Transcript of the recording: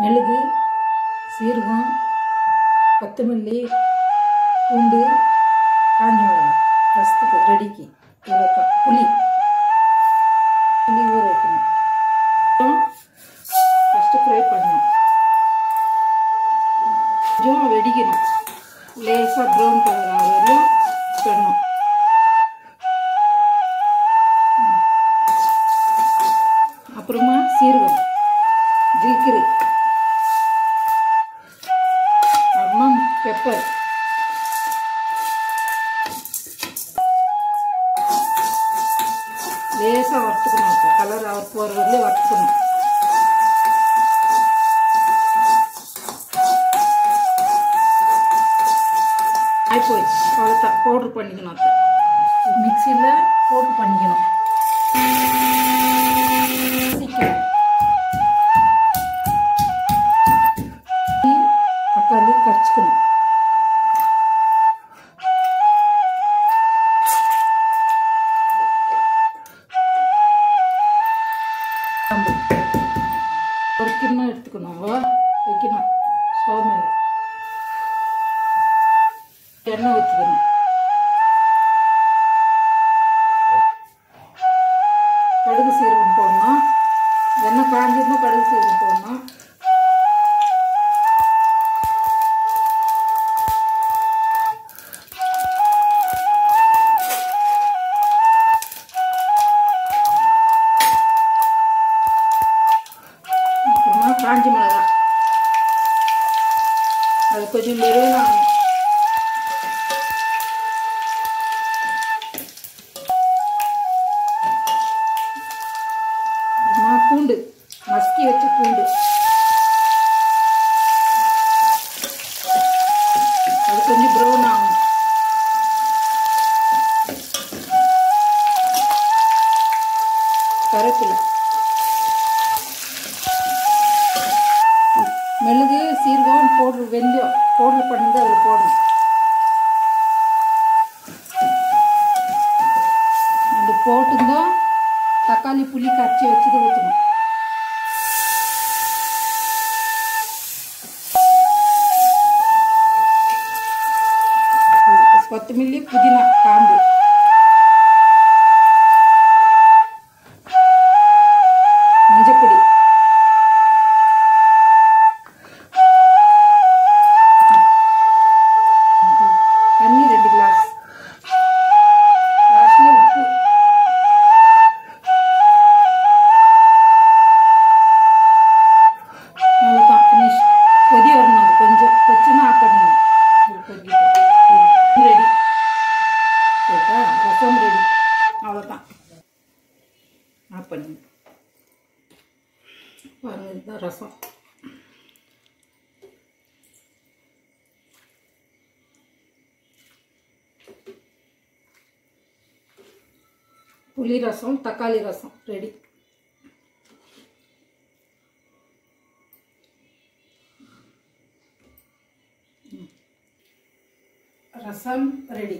மிளகு சீரகம் கொத்தமல்லி பூண்டு காஞ்ச மிளகாய். ரசத்துக்கு ரெடிக்கு இவ்வளோதான் புளி. புளி ஊற வைக்கணும். ஃபஸ்ட்டு ஃப்ரை பண்ணணும். கொஞ்சம் வெடிக்கணும். லேசாக ப்ரௌன் கலர் ஆகிற பண்ணணும். அப்புறமா சீரகம் ஜில்கிரி. பெப்பர் லேசாக வறுத்துக்கணும் அப்போ கலர் அவர் போகிற வரலையும் வறுத்துக்கணும். ஆகி போயிடுச்சு அவ்வளோதான் பவுட்ரு பண்ணிக்கணும் அப்போ மிக்சியில் பவுட்ரு பண்ணிக்கணும். தக்காளி கரைச்சிக்கணும். கிராம்பு. ஒரு கிண்ணம் எடுத்துக்கணும் வைக்கணும். ஸ்டவ் மேலே. எண்ணெய் ஊற்றிக்கணும் காஞ்ச மிளகா. அது கொஞ்சம் மெருகணும் பூண்டு. மஸ்கி வச்ச பூண்டு. அது கொஞ்சம் ப்ரௌன் ஆகும் கருவேப்பிலை. சீரகம் வெந்தயம் பவுடர் பண்ணி அதில் போடணும். அந்த போட்டுருந்தோம் தக்காளி புளி கரைச்சி வச்சுட்டு ஊற்றணும் கொத்தமல்லி புதினா காம்பு ரசம் புளி ரசம் தக்காளி ரசம் ரெடி ரசம் ரெடி